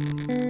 Mm-hmm.